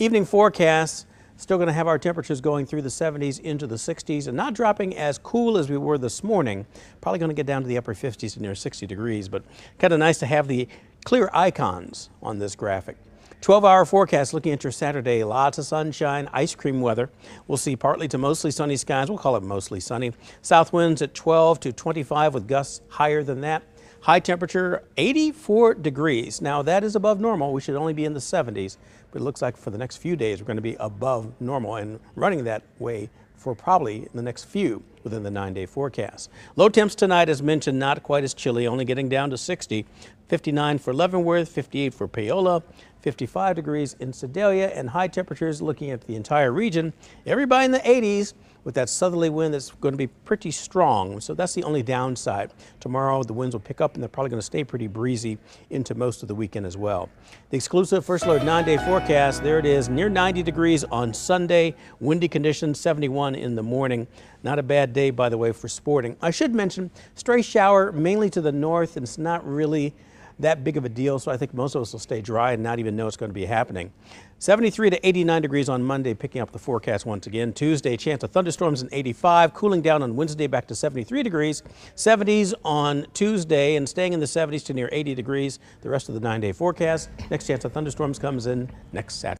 Evening forecast, still going to have our temperatures going through the 70s into the 60s and not dropping as cool as we were this morning. Probably going to get down to the upper 50s to near 60 degrees, but kind of nice to have the clear icons on this graphic. 12 hour forecast looking at your Saturday. Lots of sunshine, ice cream weather. We'll see partly to mostly sunny skies. We'll call it mostly sunny. South winds at 12 to 25 with gusts higher than that. High temperature 84 degrees. Now that is above normal. We should only be in the 70s, but it looks like for the next few days we're going to be above normal and running that way for probably the next few within the nine day forecast. Low temps tonight, as mentioned, not quite as chilly, only getting down to 60. 59 for Leavenworth, 58 for Paola, 55 degrees in Sedalia, and high temperatures looking at the entire region. Everybody in the 80s with that southerly wind that's going to be pretty strong. So that's the only downside. Tomorrow the winds will pick up and they're probably going to stay pretty breezy into most of the weekend as well. The exclusive First Alert nine day forecast, there it is, near 90 degrees on Sunday, windy conditions 71 in the morning. Not a bad day, by the way, for sporting. I should mention, stray shower mainly to the north, and it's not really that big of a deal, so I think most of us will stay dry and not even know it's going to be happening. 73 to 89 degrees on Monday, picking up the forecast once again. Tuesday, chance of thunderstorms in 85, cooling down on Wednesday back to 73 degrees. 70s on Tuesday and staying in the 70s to near 80 degrees the rest of the nine day forecast. Next chance of thunderstorms comes in next Saturday.